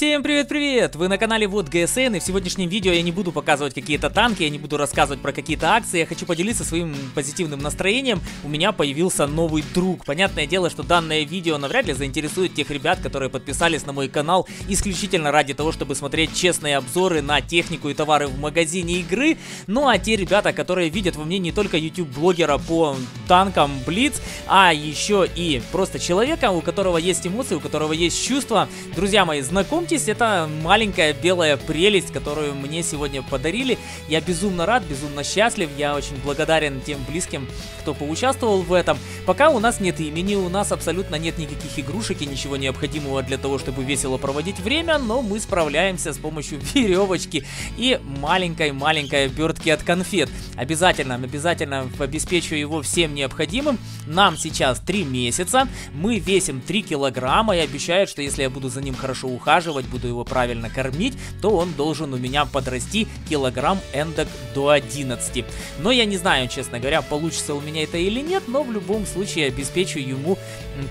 Всем привет-привет! Вы на канале Вот ГСН, и в сегодняшнем видео я не буду показывать какие-то танки, я не буду рассказывать про какие-то акции, я хочу поделиться своим позитивным настроением. У меня появился новый друг. Понятное дело, что данное видео навряд ли заинтересует тех ребят, которые подписались на мой канал исключительно ради того, чтобы смотреть честные обзоры на технику и товары в магазине игры. Ну а те ребята, которые видят во мне не только YouTube-блогера по танкам Blitz, а еще и просто человека, у которого есть эмоции, у которого есть чувства. Друзья мои, знакомы Знакомьтесь, это маленькая белая прелесть, которую мне сегодня подарили. Я безумно рад, безумно счастлив, я очень благодарен тем близким, кто поучаствовал в этом. Пока у нас нет имени, у нас абсолютно нет никаких игрушек и ничего необходимого для того, чтобы весело проводить время, но мы справляемся с помощью веревочки и маленькой-маленькой обертки от конфет. Обязательно, обязательно обеспечу его всем необходимым. Нам сейчас 3 месяца, мы весим 3 килограмма и обещают, что если я буду за ним хорошо ухаживать, буду его правильно кормить, то он должен у меня подрасти килограмм эндок до 11. Но я не знаю, честно говоря, получится у меня это или нет, но в любом случае обеспечу ему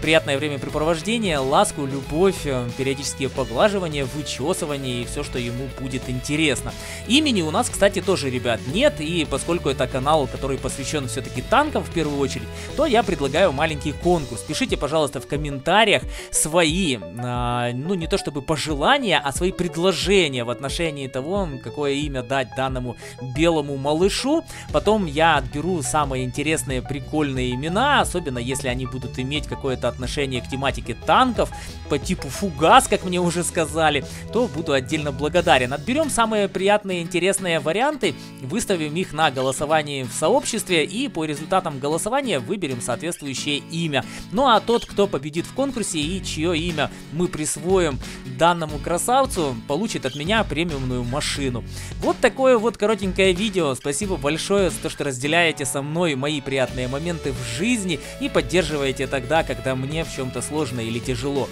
приятное времяпрепровождение, ласку, любовь, э, периодические поглаживания, вычесывания и все, что ему будет интересно. Имени у нас, кстати, тоже, ребят, нет, и поскольку это канал, который посвящен все-таки танкам в первую очередь, то я предлагаю маленький конкурс. Пишите, пожалуйста, в комментариях свои, э, ну не то чтобы пожелания, желания, а свои предложения в отношении того, какое имя дать данному белому малышу. Потом я отберу самые интересные, прикольные имена, особенно если они будут иметь какое-то отношение к тематике танков, по типу фугас, как мне уже сказали, то буду отдельно благодарен. Отберем самые приятные, интересные варианты, выставим их на голосовании в сообществе и по результатам голосования выберем соответствующее имя. Ну а тот, кто победит в конкурсе и чье имя мы присвоим данному красавцу получит от меня премиумную машину. Вот такое вот коротенькое видео. Спасибо большое за то, что разделяете со мной мои приятные моменты в жизни и поддерживаете тогда, когда мне в чем-то сложно или тяжело.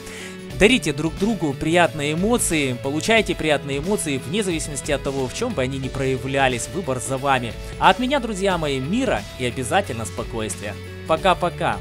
Дарите друг другу приятные эмоции, получайте приятные эмоции вне зависимости от того, в чем бы они ни проявлялись, выбор за вами. А от меня, друзья мои, мира и обязательно спокойствия. Пока-пока.